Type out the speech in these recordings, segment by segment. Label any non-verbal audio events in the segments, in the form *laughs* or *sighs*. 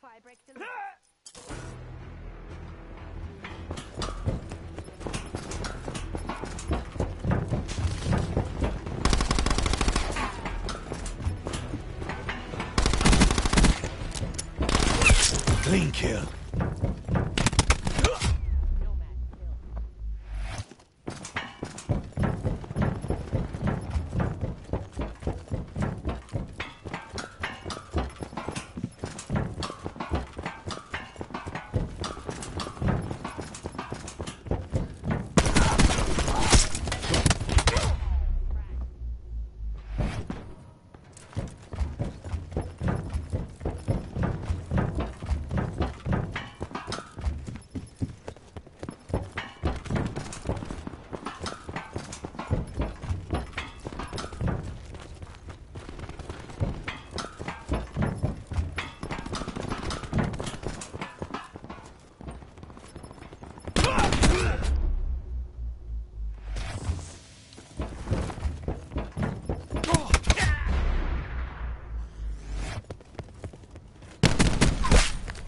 Fire break Clean kill.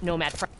Nomad.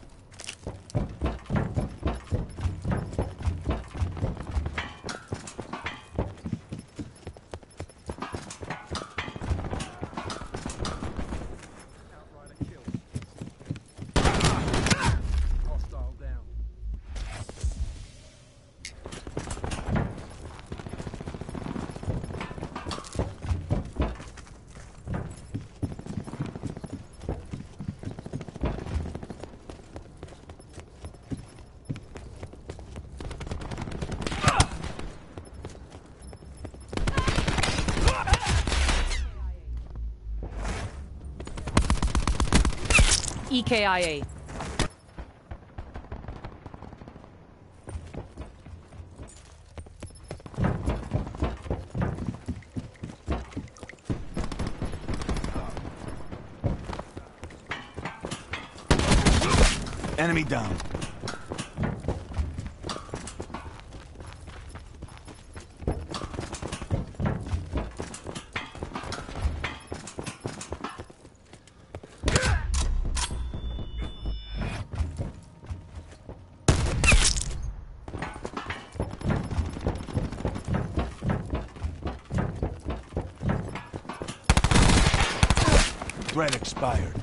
EKIA. Enemy down. Expired.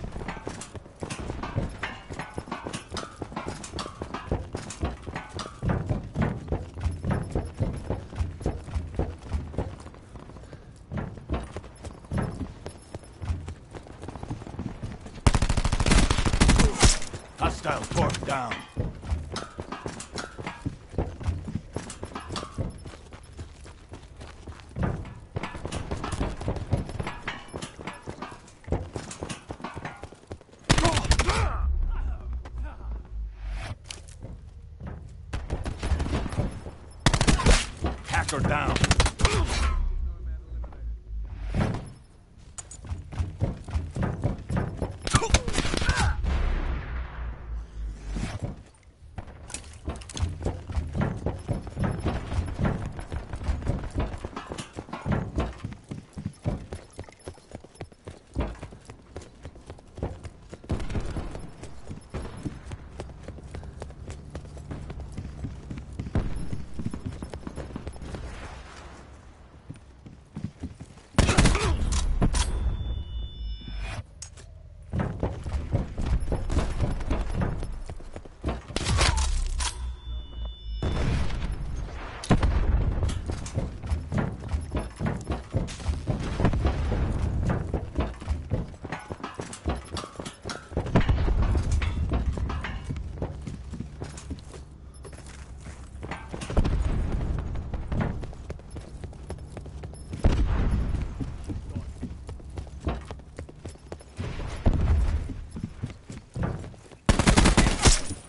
Hostile torque down. Hacker down.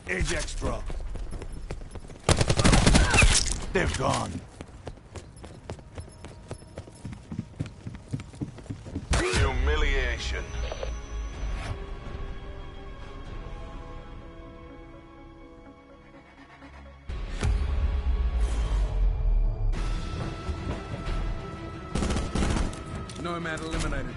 Ajax drop. They're gone. Humiliation. Nomad eliminated.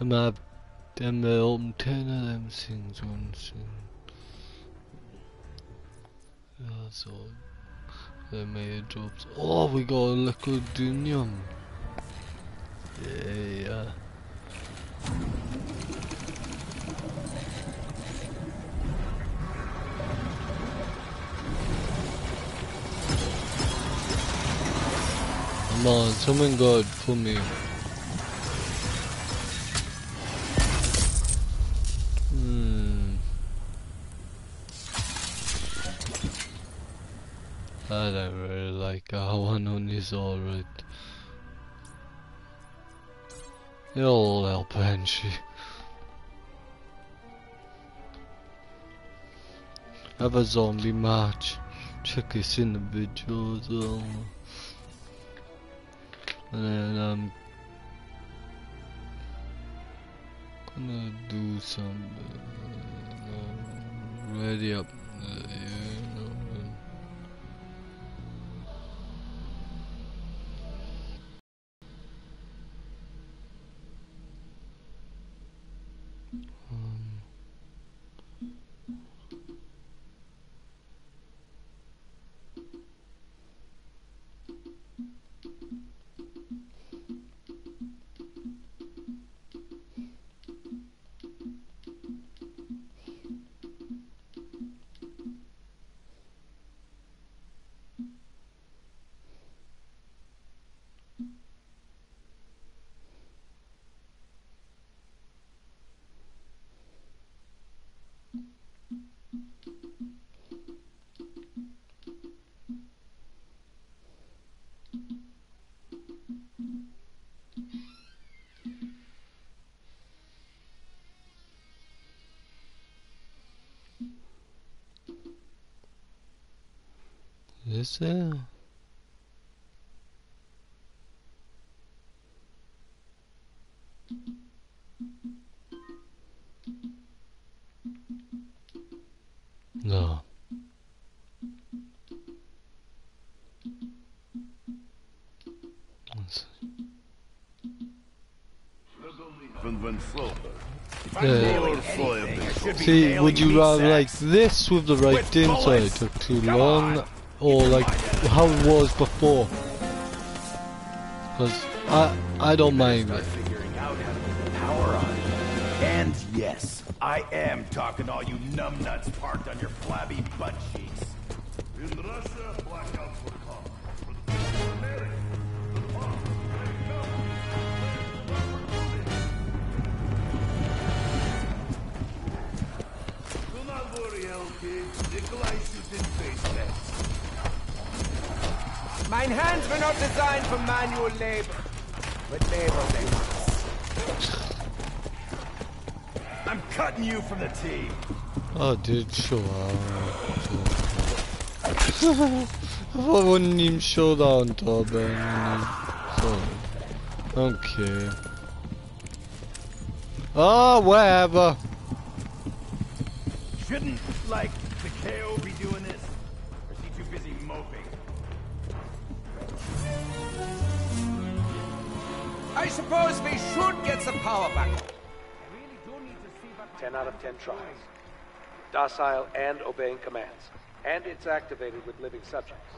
Maar den med ten tænder dem sin sådan sin. Ja, så. They made drops. Oh, we got a Lecodinium. Yeah. Come on, someone God for me. Hmm. I don't really like our alright. It'll help Banshee. Have a zombie match. Check this individual. And then I'm gonna do some uh, ready up. Uh, you Is there? No. Let's- Van Van Sloper. Yeah. See, would you rather like this with the right With dim so it took too long, on. Or like how it was before? Because I I don't mind figuring out how to the power on. And yes, I am talking to all you numbnuts parked on your flabby butt cheeks. In Russia, blackouts were common. But in America, the bomb may come. Do not worry, LP. Nikolai shoots in face Mein hands were not designed for manual labor, but labor they must. I'm cutting you from the team. Oh, dude, show out. I wouldn't even show that on top, man. So, okay. Oh, whatever. Shouldn't, like, suppose we should get some power back. 10 out of 10 trials. Docile and obeying commands. And it's activated with living subjects.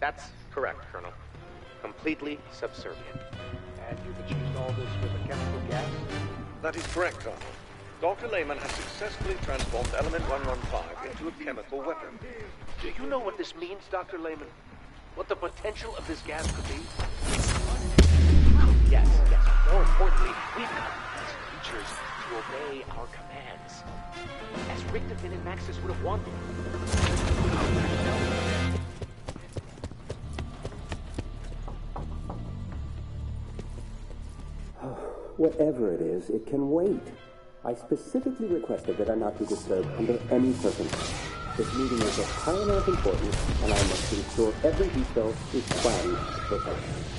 That's correct, Colonel. Completely subservient. And you've achieved all this with a chemical gas? That is correct, Colonel. Dr. Lehman has successfully transformed Element 115 into a chemical weapon. Do you know what this means, Dr. Lehman? What the potential of this gas could be? Yes, yes. More importantly, we've come as creatures to obey our commands. As Richtofen and Maxis would have wanted. *sighs* Whatever it is, it can wait. I specifically requested that I not be disturbed under any circumstance. This meeting is of paramount importance, and I must ensure every detail is planned perfectly.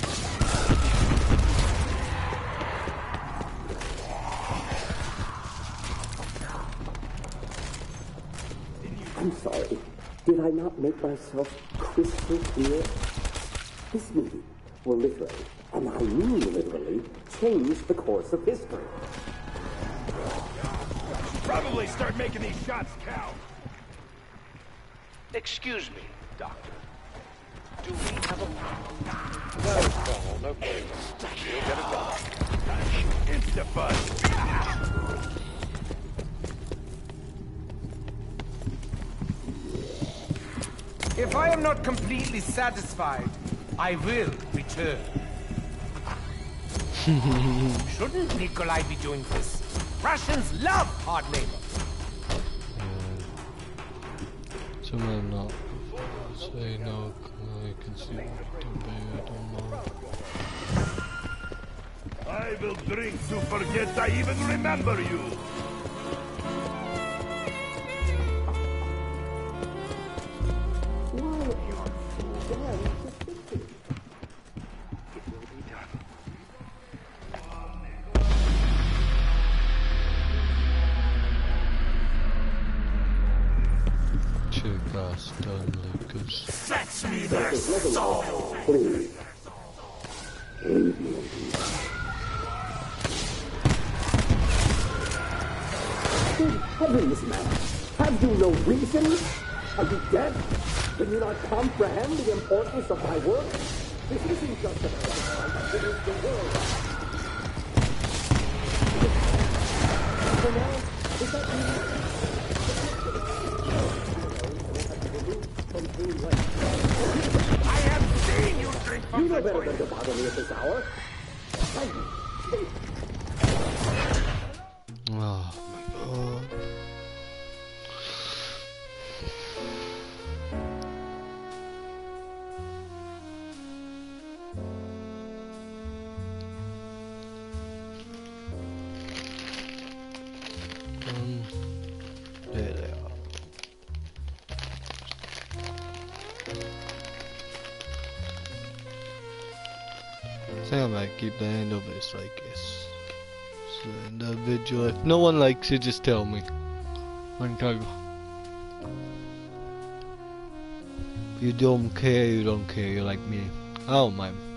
I'm sorry. Did I not make myself crystal clear? This meeting will literally, and I mean literally, change the course of history. Probably start making these shots count. Excuse me, Doctor. Do we have a problem? No, Colonel, no problem. We'll get it done. It's the bus. If I am not completely satisfied, I will return. *laughs* Shouldn't Nikolai be doing this? Russians love hard labor. Someone not say no, I can see don't be, I don't know. I will drink to forget I even remember you. I keep the end of this like this. So in the video, if no one likes it, just tell me. One time. You don't care, you don't care, you're like me. Oh, I don't mind.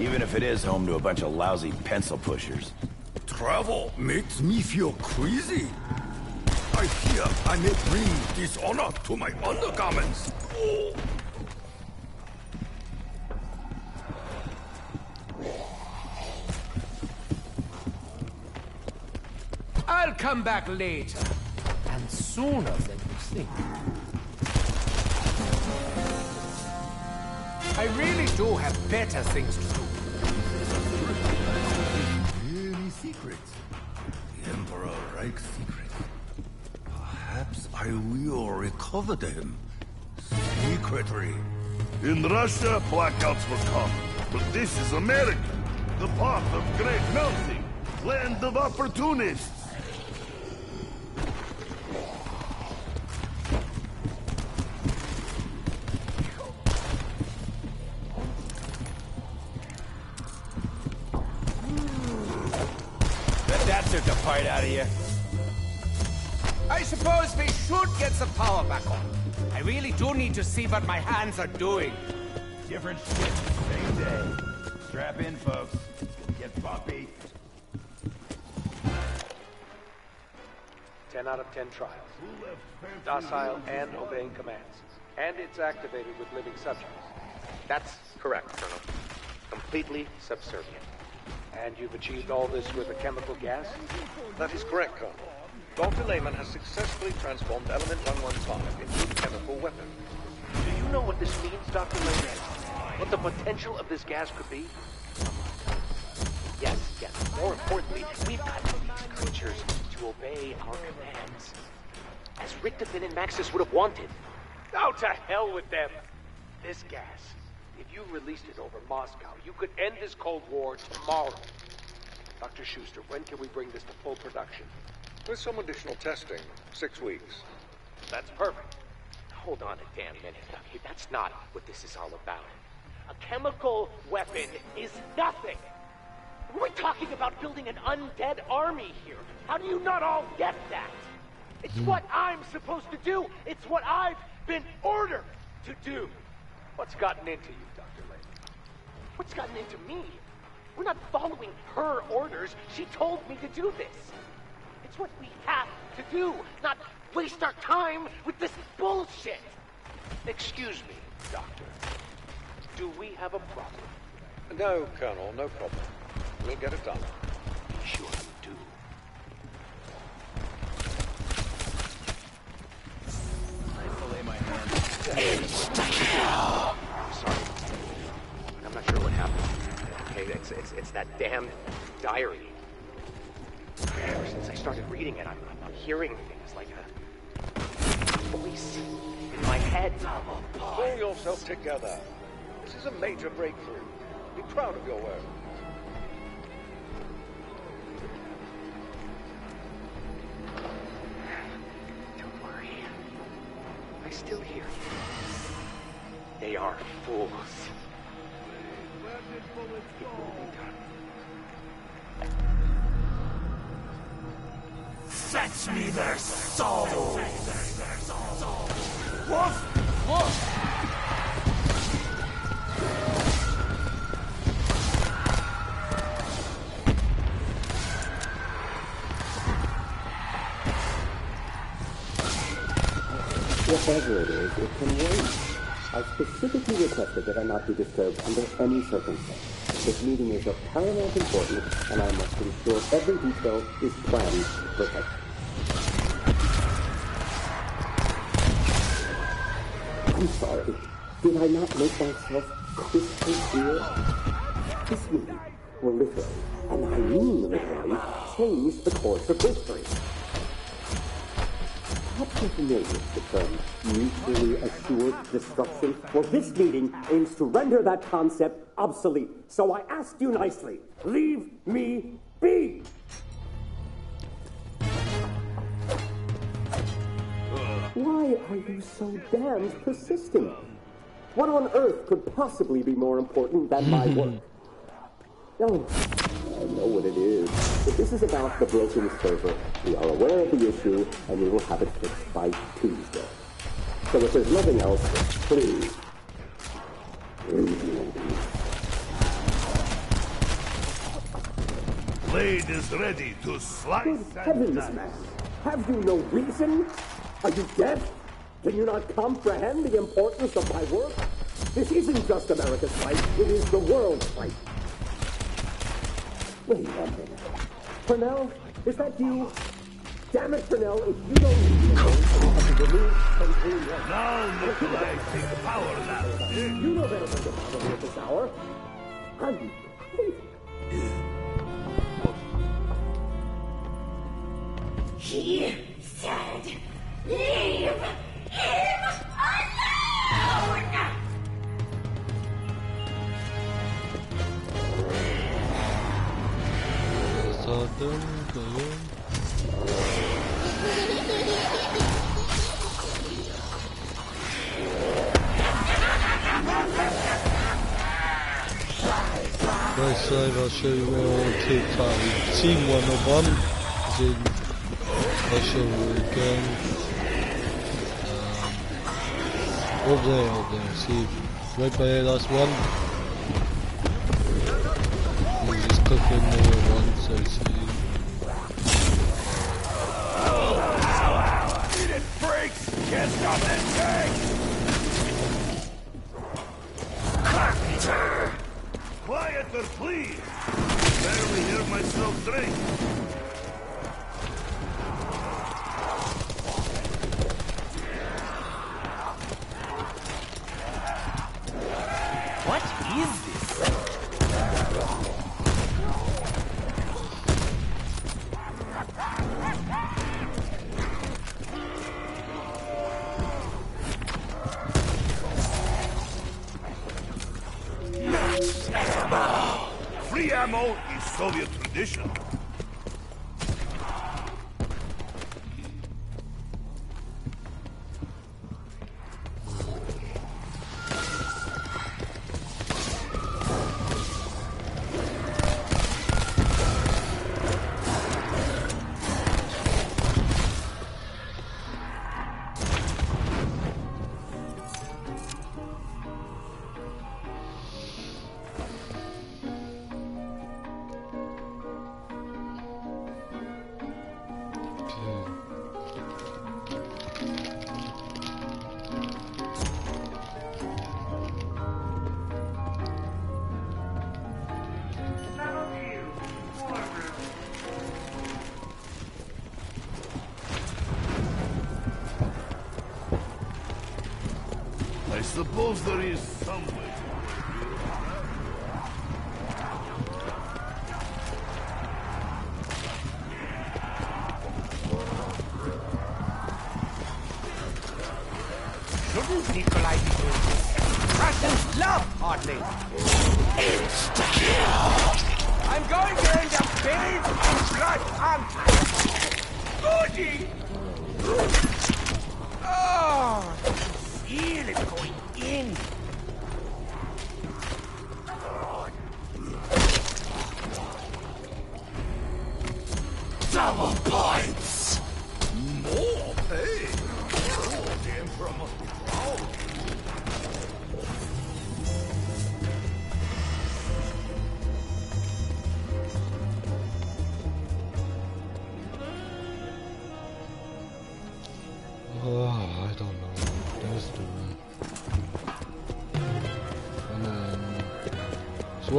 Even if it is home to a bunch of lousy pencil pushers. Travel makes me feel crazy. I fear I may bring dishonor to my undergarments. Oh. I'll come back later. And sooner than you think. I really do have better things to do. Will recover them. Secretly. In Russia, blackouts will come. But this is America, the path of great melting, land of opportunists. That took a fight out of you. I suppose we should get some power back on. I really do need to see what my hands are doing. Different shit, same day. Strap in, folks. It's gonna get bumpy. 10 out of 10 trials. Docile and obeying commands. And it's activated with living subjects. That's correct, Colonel. Completely subservient. And you've achieved all this with a chemical gas? That is correct, Colonel. Dr. Lehman has successfully transformed Element 115 into a chemical weapon. Do you know what this means, Dr. Lehman? What the potential of this gas could be? Yes, yes. More importantly, we've got these creatures to obey our commands. As Richtofen and Maxis would have wanted. Now to hell with them! This gas, if you released it over Moscow, you could end this Cold War tomorrow. Dr. Schuster, when can we bring this to full production? With some additional testing, six weeks. That's perfect. Hold on a damn minute. Okay, that's not what this is all about. A chemical weapon is nothing. We're talking about building an undead army here. How do you not all get that? It's hmm. what I'm supposed to do. It's what I've been ordered to do. What's gotten into you, Dr. Lehman? What's gotten into me? We're not following her orders. She told me to do this. It's what we have to do, not waste our time with this bullshit. Excuse me, Doctor. Do we have a problem? No, Colonel, no problem. We'll get it done. Be sure you do. I'm sorry. I'm not sure what happened. Okay, it's, it's, it's that damn diary. Since I started reading it, I'm, I'm hearing things like a voice in my head. Pull yourself together. This is a major breakthrough. Be proud of your work. Don't worry. I still hear you. They are fools. Whatever it is, it can wait. I specifically requested that I not be disturbed under any circumstance. This meeting is of paramount importance, and I must ensure every detail is planned perfectly. I'm sorry. Did I not make myself crystal clear? This meeting will literally, and I mean literally, change the course of history. Familiar with the term mutually assured destruction. Well, this meeting aims to render that concept obsolete. So I ask you nicely, leave me be! Why are you so damned persistent? What on earth could possibly be more important than my work? Oh, *laughs* I know what it is. If this is about the broken server, we are aware of the issue, and we will have it fixed by Tuesday. So if there's nothing else, please. Blade is ready to slice Good heavens, man! Have you no reason? Are you deaf? Can you not comprehend the importance of my work? This isn't just America's fight, it is the world's fight. Wait a minute. Fernell, is that you? Damn it, Fernell, if you don't leave, I'll have to remove from clean Now Nikolai takes power now. You know better than to bother me at this hour. I'm He said, leave him Nice live, I'll show you where all. You've seen one of them. In, I'll show you again. Um, over there, over there. See, right by the last one. You just in there once, I see. Freaks! Can't stop this tank! Quieter, please! Barely hear myself drink. Suppose there is some way. Shouldn't be doing this? Russians love hardly. I'm going to end up buried in blood and... Goody! Oh, feel it going in.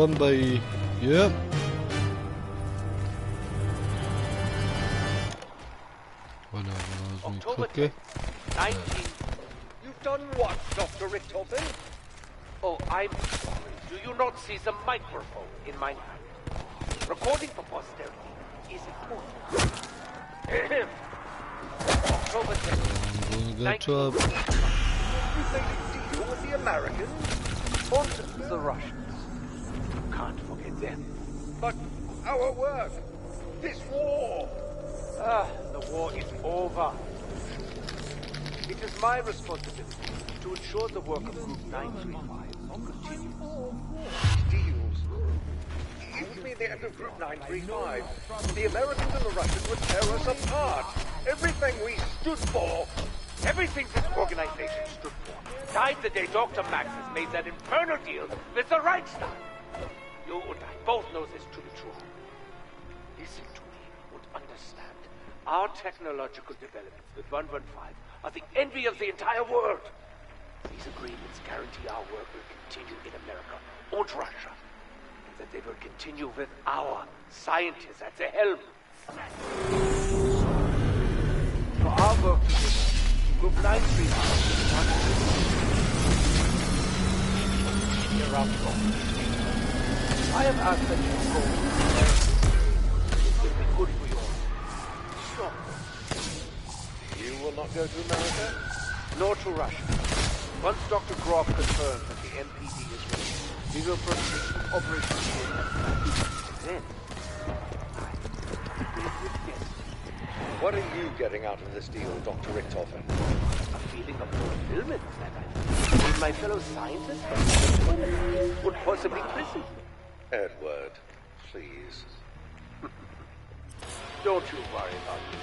One by yep. Whatever, that was me October cookie. 19. You've done what, Dr. Richtofen? Oh, I'm sorry. Do you not see the microphone in my hand? Recording for posterity is important. *coughs* October 10th. I'm gonna get to a You made a deal with the Americans? Or the Russians? Can't forget them. But our work, this war. Ah, the war is over. It is my responsibility to ensure the work of Group 935 continues. Deals. You would the end of Group 935. The Americans and the Russians would tear us apart. Everything we stood for, everything this organization stood for, died the day Dr. Maxis made that infernal deal with the Reichstag. You and I both know this to be true. Listen to me and understand. Our technological developments with 115 are the envy of the entire world. These agreements guarantee our work will continue in America and Russia, and that they will continue with our scientists at the helm. For our work together, Group 935 Here are I have asked that you go. It will be good for you all. Stop. You will not go to America? Nor to Russia. Once Dr. Groph confirms that the MPD is ready, we will proceed with Operation Then, What are you getting out of this deal, Dr. Richtofen? a feeling of fulfillment that I with my fellow scientists would possibly prison. Edward, please. *laughs* Don't you worry about me.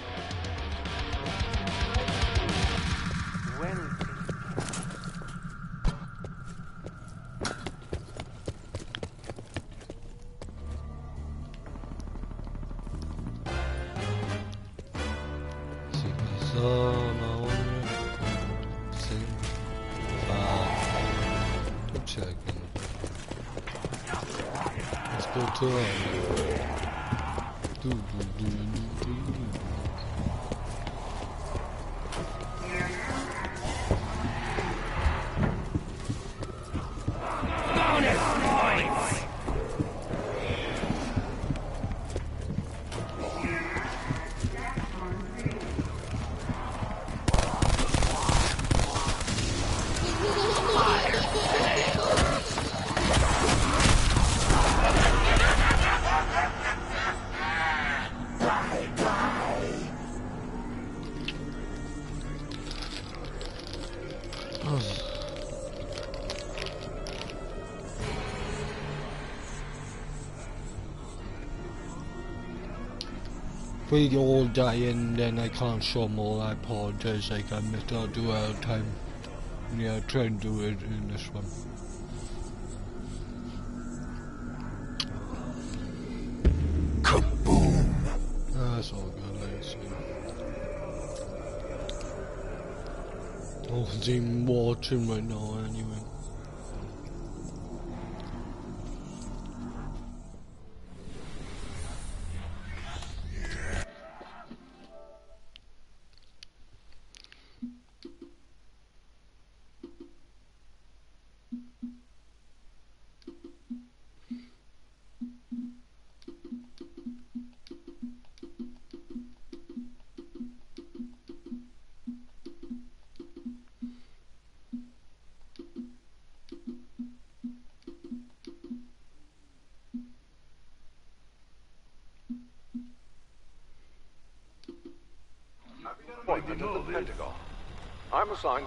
Well, we all die and then I can't show more, I apologize. Like I missed out our time. Yeah, try and do it in this one. Kaboom! Ah, That's all good, I see. Oh, it's even watching right now anyway.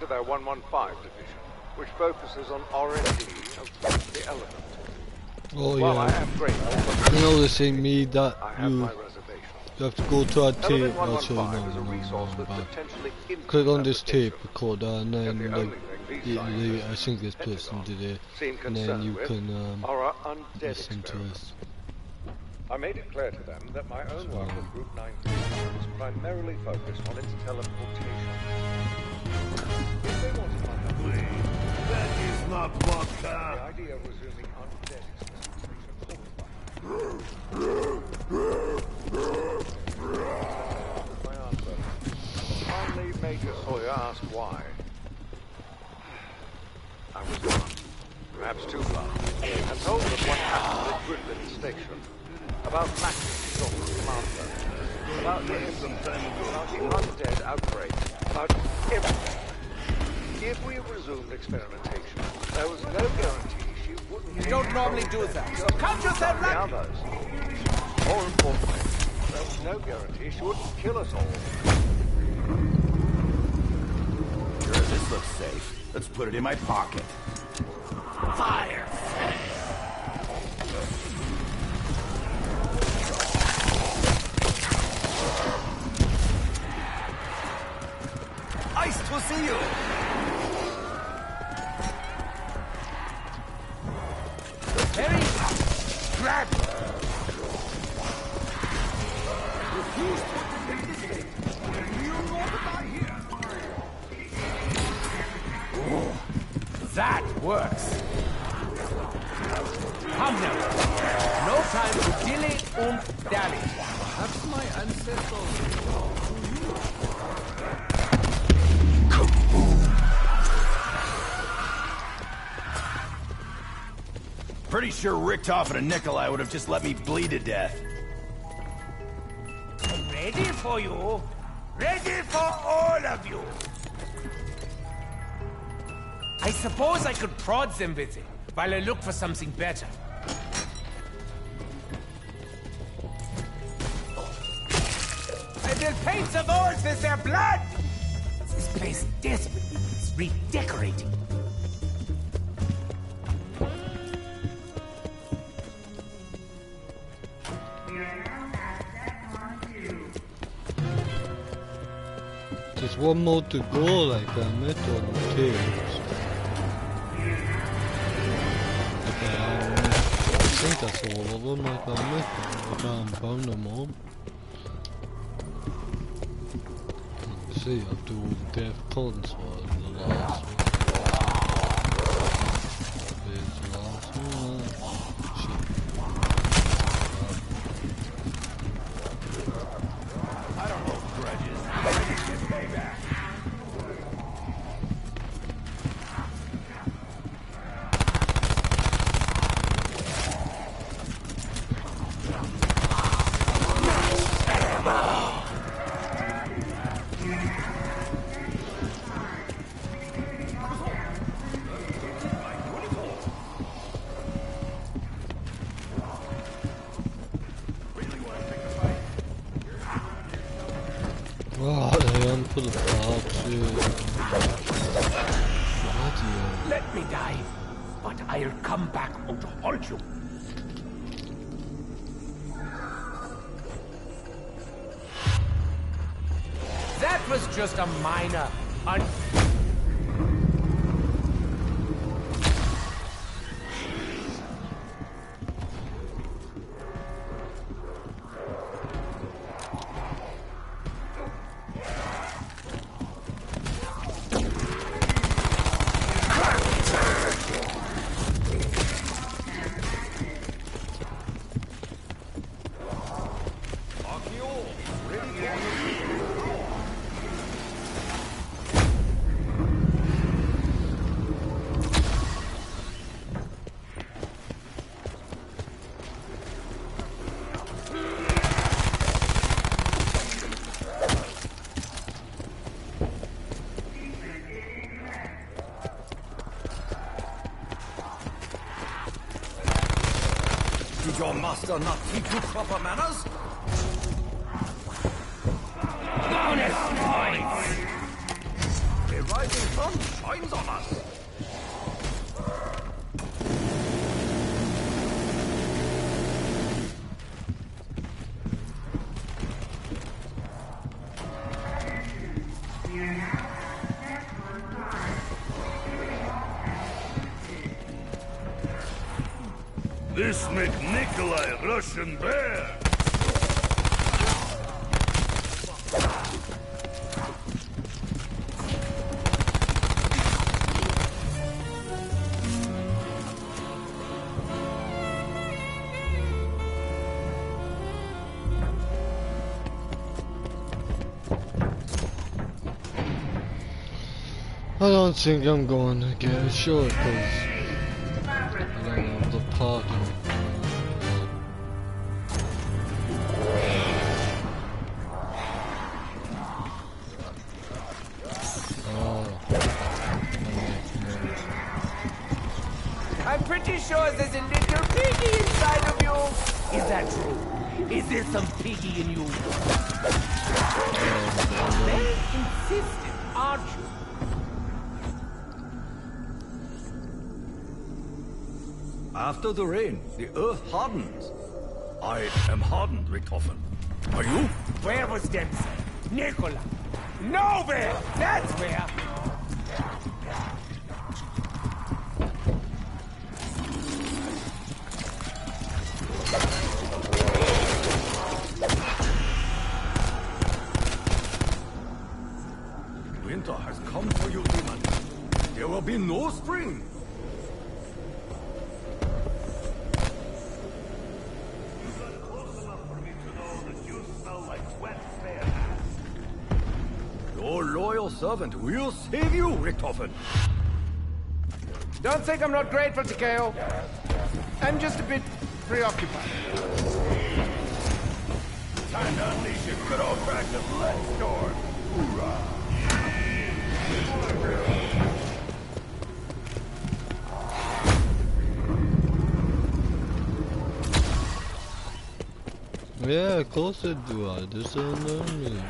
To their 115 division, which focuses on R&D of the element. Oh I yeah. grateful, You know the same me that I have you, you have to go to our tape. No, 115 is a no, resource no, with click on this tape recorder and then the like only thing these the, the, I think this person did it, and then you can um, are our undead listen to us. I made it clear to them that my own work with Group 19 was primarily focused on its teleportation. About the undead outbreak. About everything. If we resumed experimentation, there was no guarantee she wouldn't You don't normally do that, so count yourself the lucky. others. More importantly, there was no guarantee she wouldn't kill us all. Sure, this looks safe. Let's put it in my pocket. Fire! Nice to see you! Richtofen and Nikolai would have just let me bleed to death. Ready for you. Ready for all of you! I suppose I could prod them with it, while I look for something better. And they'll paint the walls with their blood! This place desperately needs redecorating. One more to go, like damn it, on. Okay, um, I think that's all of them, like. I can't found them all. See, I have to all the death cons for the last one. There's the last one. Just a minor master not teach you proper manners? Don't think I'm going to get a shot because I don't know the part of Oh. I'm pretty sure there's a little piggy inside of you. Is that true? Is there some piggy in you? You? After the rain, the earth hardens. I am hardened, Richtofen. Are you? Where was Dempsey? Nikolai? Nowhere! That's where! and we'll save you, Richtofen. Don't think I'm not grateful, Takeo. I'm just a bit preoccupied. Time to unleash your good old track of Let's Storm. Hoorah! Yeah, closer do I, just don't know me.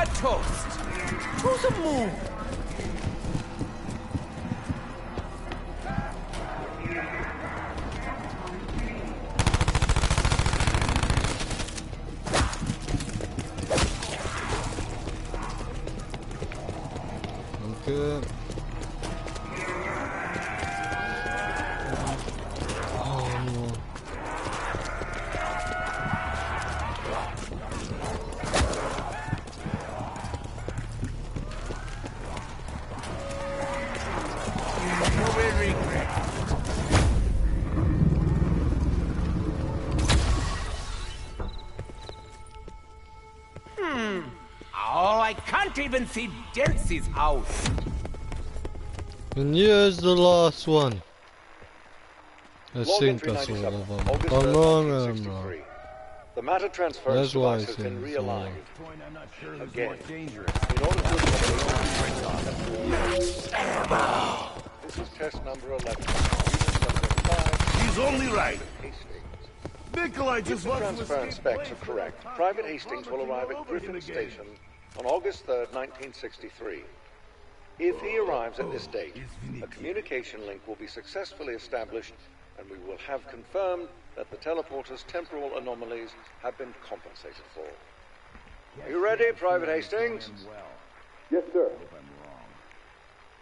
A toast to the moon. Can't even house. And here's the last one. I Log think that's all of them. August I'm wrong, I'm wrong. The matter transfer That's why I device has said been it's all realigned. wrong. Again. In order to This is test number 11. Unit number 5. He's only right. Hastings. Nikolai If just the wants to transfer and escape specs are correct, Private Hastings will arrive at Griffin Station on August 3rd, 1963. If he arrives at this date, a communication link will be successfully established and we will have confirmed that the teleporter's temporal anomalies have been compensated for. Are you ready, Private Hastings? Yes, sir.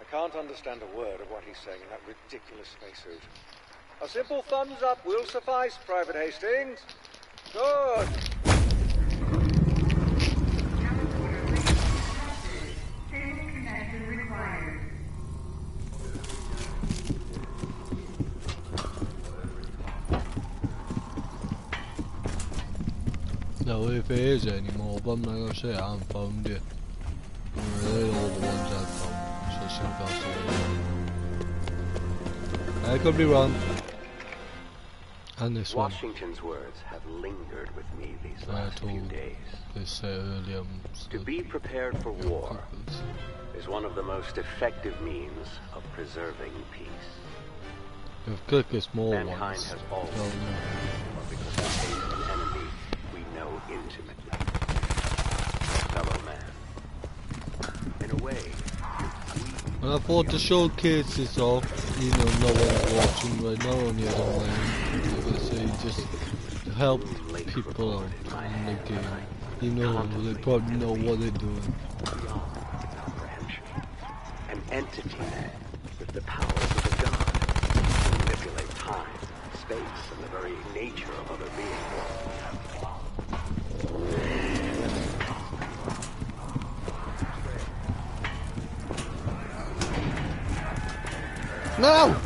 I can't understand a word of what he's saying in that ridiculous spacesuit. A simple thumbs up will suffice, Private Hastings. Good. If it is anymore, but I'm not gonna say I haven't found it. They're all the ones I've found, so I think that's. I could be wrong. And this one. Washington's words have lingered with me these I last few days. this uh, earlier. To be prepared for war is one of the most effective means of preserving peace. If click the small Mankind ones. has always they'll been know. war because we face an enemy we know intimately. Fellow man. In a way, And I thought to showcase this off, you know, no one's watching right now on the other. Like I say, just help people out in the game. You know, they probably know what they're doing. an entity with the powers of a god manipulate time, space, and the very nature of other No!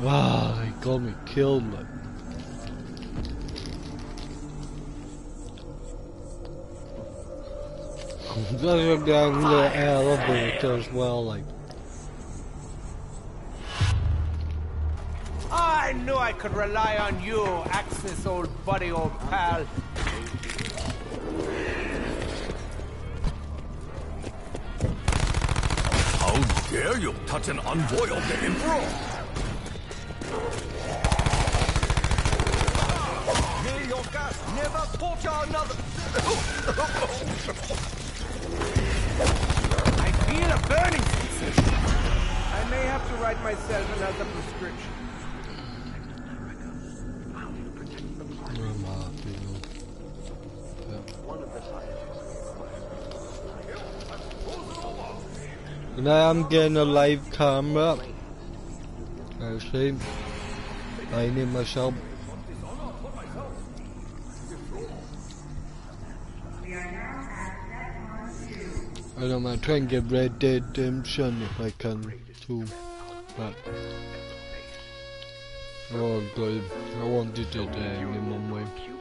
Wow, they got me killed, man. There's a down the elevator as well, like. I knew I could rely on you, Axis, old buddy, old pal. You touch an envoy of the Emperor? May your gas never torture another. I feel a burning sensation. I may have to write myself another prescription. And I am getting a live camera. Actually, I need myself. And I'm gonna try and get Red Dead Redemption if I can too. But oh god, I wanted it in one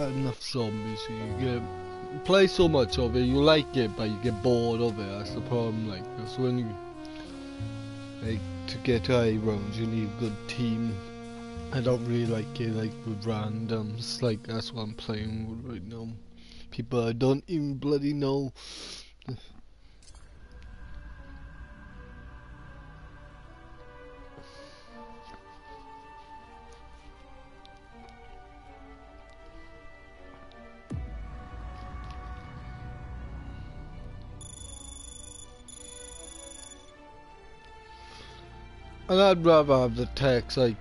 enough zombies. so You get play so much of it, you like it, but you get bored of it. That's the problem. Like that's when you like to get high rounds, you need a good team. I don't really like it like with randoms. Like that's what I'm playing with right now. People I don't even bloody know. And I'd rather have the text I,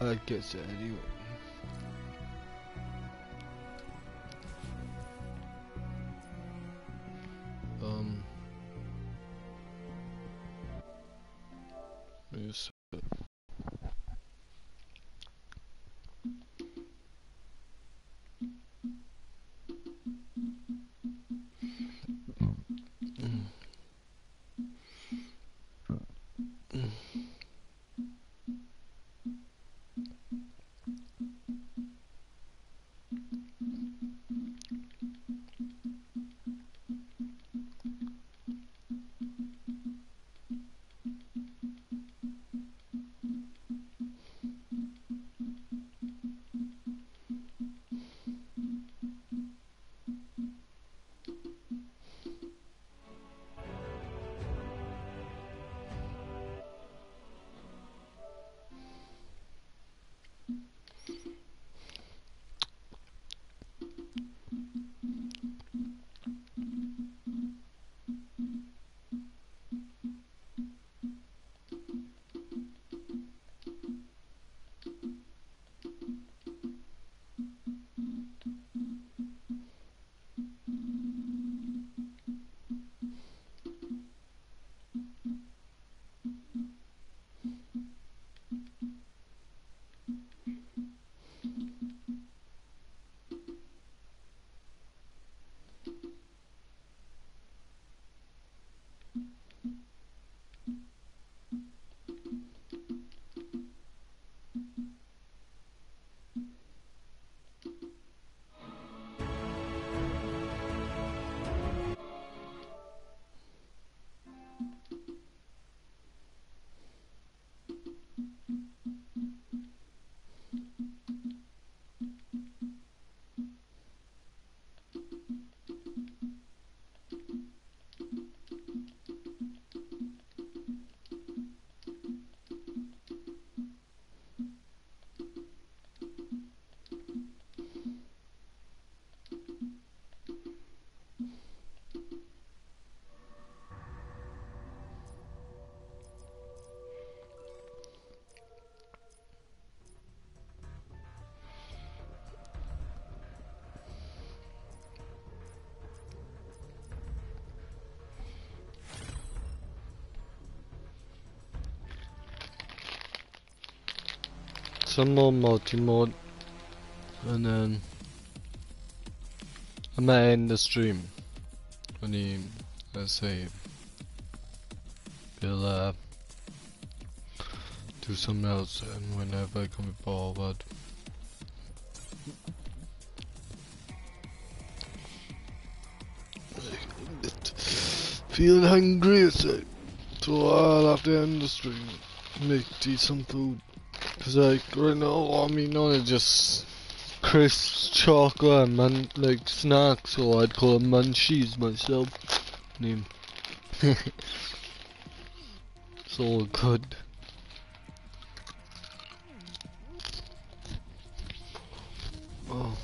I guess anyway. Some more multi-mode and then I might end the stream when he, let's say, will uh, do something else and whenever I come forward. Feel hungry, so I'll have to end the stream. Make decent food. Cause like right now I'm eating on is just crisps, chocolate, and man like snacks, so I'd call them munchies myself. Name. *laughs* it's all good. Oh.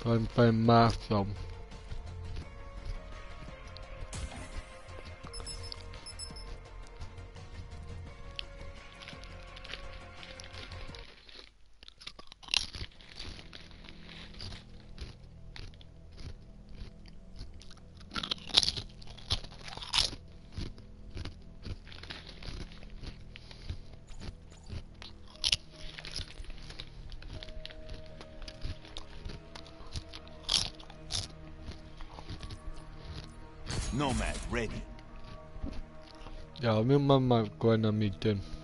Time find math some. Ja, wir machen mal gerne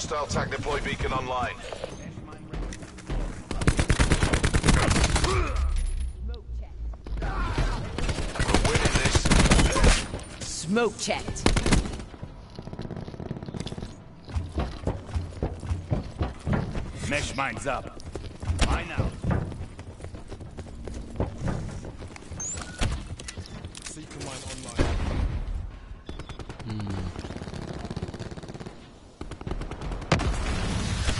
Hostile TAC deploy beacon online. We're winning this. Smoke checked. Mesh mine's up. Mine out. Seeker mine online.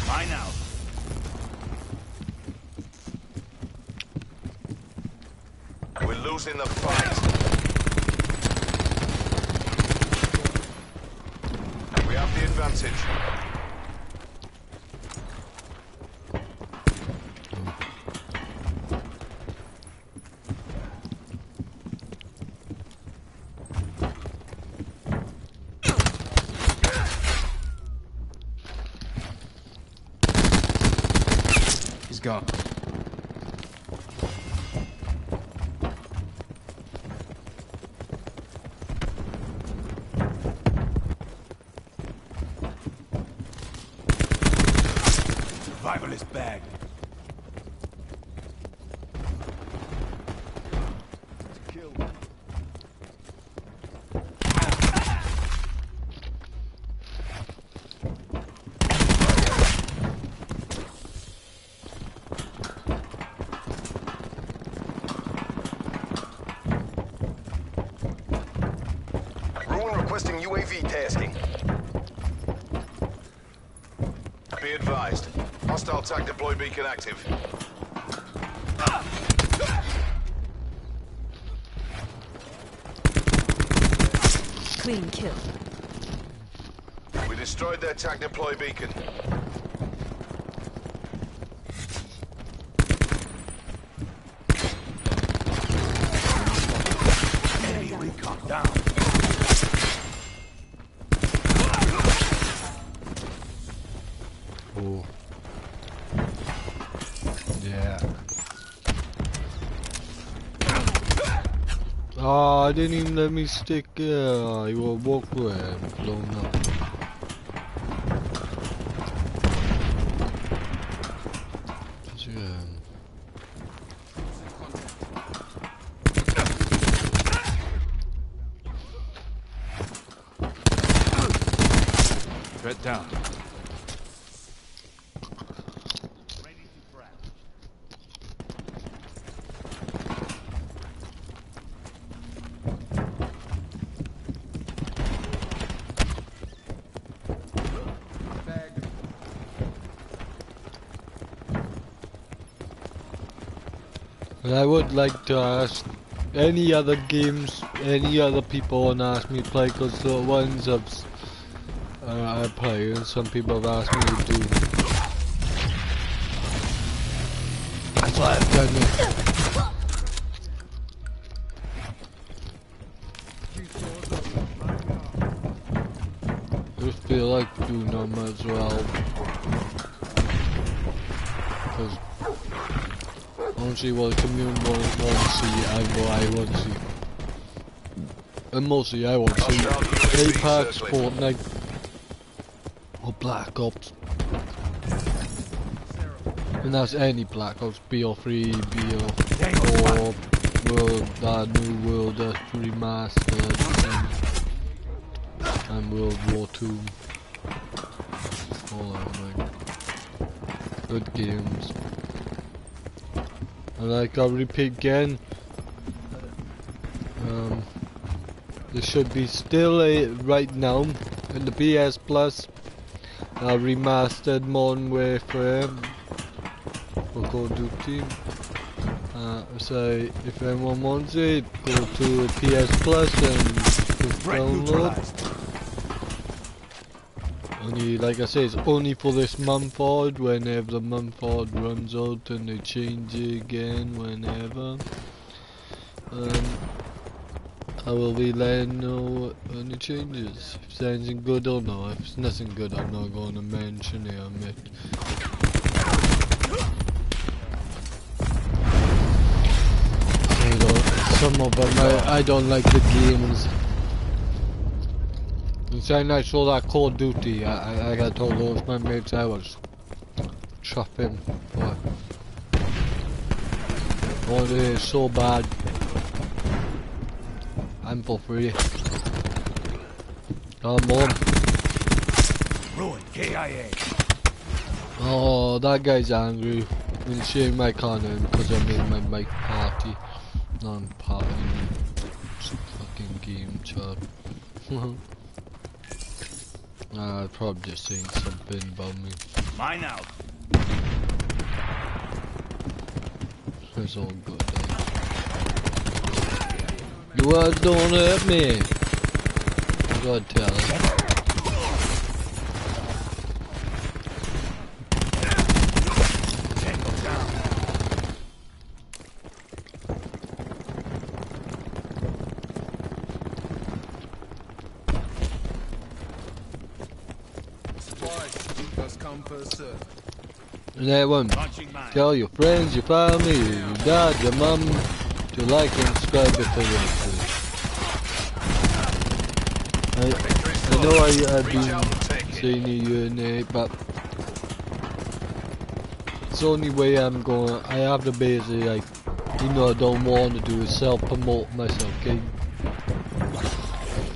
Mine out. Losing the fight. We have the advantage. He's gone. Survivalist bag. Ruin requesting UAV tasking. Be advised. Hostile TAC deploy beacon active. Clean kill. We destroyed their TAC deploy beacon. Enemy recon down. Oh. Yeah. Oh, I didn't even let me stick uh, your walkway blown up. Yeah. Threat down. And I would like to ask any other games, any other people to ask me to play, because the ones I've, uh, I play, and some people have asked me to do. That's why I've done it. What the community want to see and what I want to see. And mostly I want to see Apex, Fortnite, or Black Ops. And that's any Black Ops, BO3, BO4, World, uh, New World uh, Remastered, and, and World War 2. All that, like, good games. And like I repeat again, um, there should be still a right now in the PS Plus a remastered Modern Warfare for Call of Duty. Uh, so if anyone wants it, go to PS Plus and just download. Only, like I say, it's only for this month odd. Whenever the month odd runs out, and they change it again. Whenever. Um, I will be letting know it changes. If it's anything good or not. If it's nothing good, I'm not going to mention it. I admit. Some of them, I, I don't like the games. Same I saw that Call of Duty, I, I, I got told oh, those my mates I was chopping for. Oh, it is so bad. I'm for free. Come on. Ruin, KIA. Oh, that guy's angry. He's sharing my content because I made my mic party. Non-party. Fucking game chat. *laughs* uh, probably just saying something about me. Mine out. It's all good. You are don't hurt me. Gotta tell him. Supplies. First come, first serve. And that one. Tell your friends, your family, your dad, your mum to like and subscribe if they want to. I, I know I, I've been saying to you and uh, but it's the only way I'm going. I have to basically like, you know, I don't want to do is self-promote myself. Okay,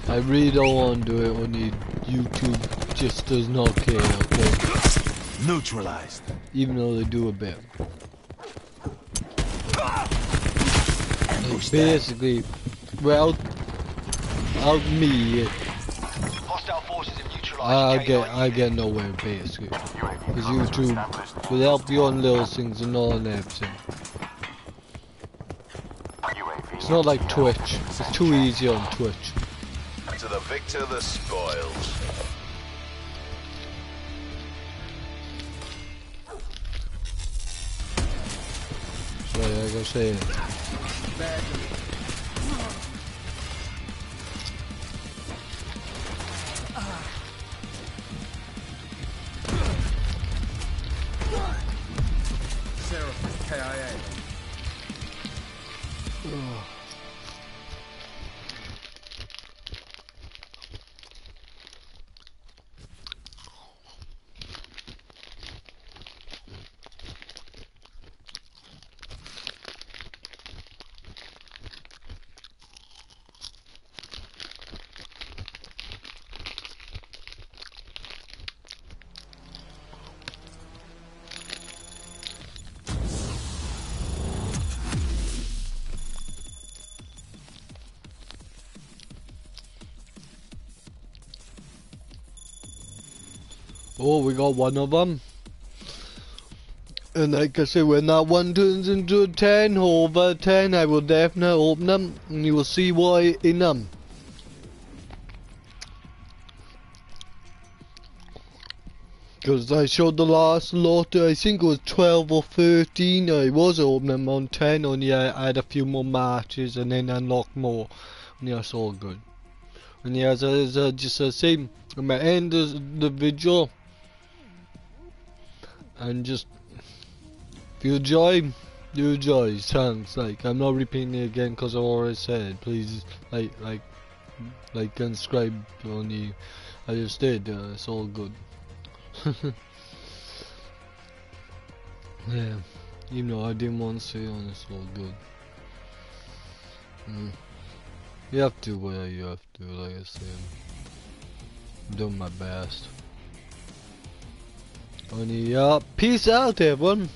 I really don't want to do it. Only YouTube just does not care. Okay, neutralized. Even though they do a bit. Like, basically, well, out me, I get I get nowhere basically. Because YouTube will help you on little things and all and everything. It's not like Twitch. It's too easy on Twitch. To the victor, the spoils. Say it. Seraph, KIA. Oh, we got one of them. And like I say, when that one turns into a 10, over 10, I will definitely open them, and you will see why in them. Because I showed the last lot, I think it was 12 or 13, I was opening them on 10, only I, had a few more matches and then unlocked more. And yeah, it's all good. And yeah, as I, as I just the same, I'm end the, the video. And just, if you enjoy, you enjoy, thanks, like, I'm not repeating it again because I already said, please, like, like, like and subscribe only, I just did, uh, it's all good. *laughs* Yeah, even though I didn't want to say on it's all good. Mm. You have to whatever you have to, like I said. I'm doing my best. Only, uh, peace out everyone.